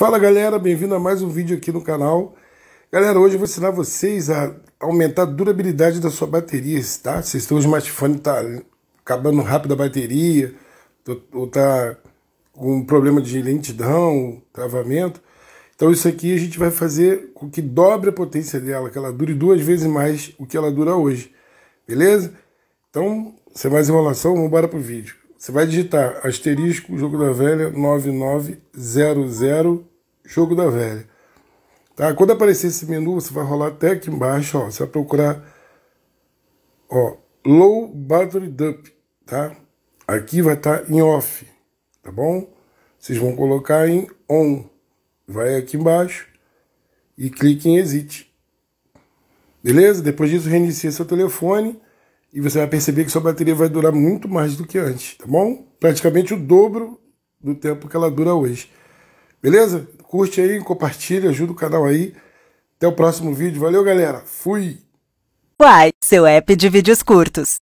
Fala galera, bem-vindo a mais um vídeo aqui no canal. Galera, hoje eu vou ensinar vocês a aumentar a durabilidade da sua bateria, tá? Vocês estão o smartphone tá acabando rápido a bateria, ou tá com um problema de lentidão, travamento. Então isso aqui a gente vai fazer com que dobre a potência dela, que ela dure duas vezes mais o que ela dura hoje. Beleza? Então, sem mais enrolação, vamos embora pro vídeo. Você vai digitar asterisco, jogo da velha, 9900 Jogo da Velha. Tá? Quando aparecer esse menu, você vai rolar até aqui embaixo, ó, você vai procurar ó, Low Battery Dump, tá? Aqui vai estar tá em off, tá bom? Vocês vão colocar em on. Vai aqui embaixo e clique em exit. Beleza? Depois disso, reinicia seu telefone e você vai perceber que sua bateria vai durar muito mais do que antes, tá bom? Praticamente o dobro do tempo que ela dura hoje. Beleza? Curte aí, compartilha, ajuda o canal aí. Até o próximo vídeo. Valeu, galera. Fui! Uai, seu app de vídeos curtos.